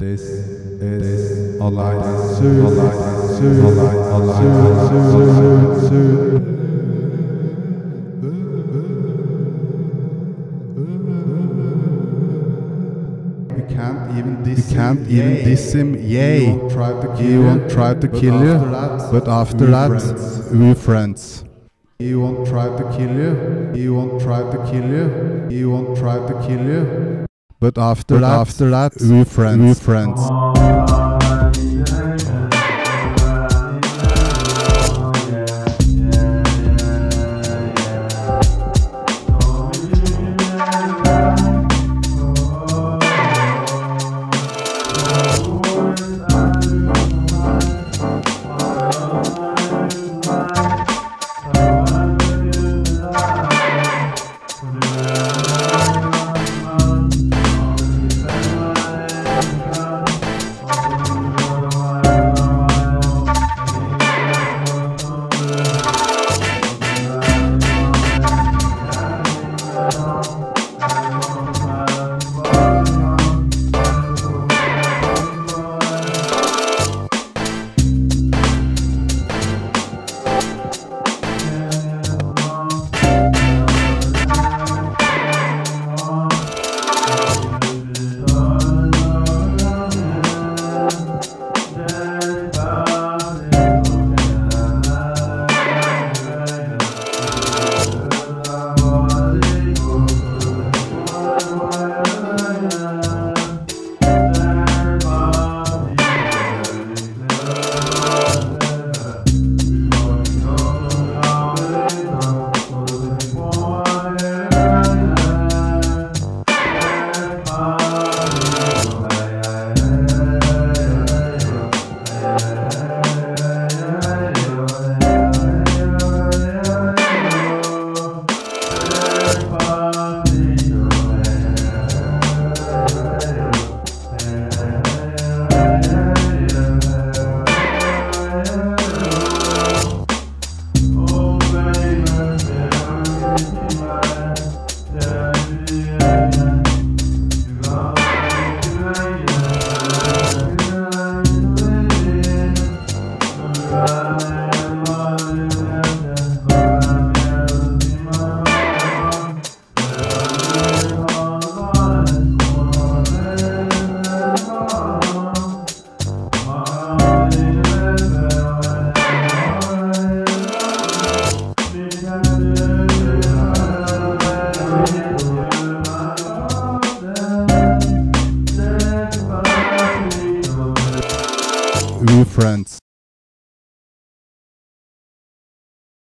This is Alliance Alliance Alliance We can't even diss You can't him. even Yay. diss him, yay. He won't try to kill He you. won't try to but kill you, that, but after we're that, friends. we're friends. He won't try to kill you. He won't try to kill you. He won't try to kill you. But after But that, after that, we're friends. We're friends. We're friends.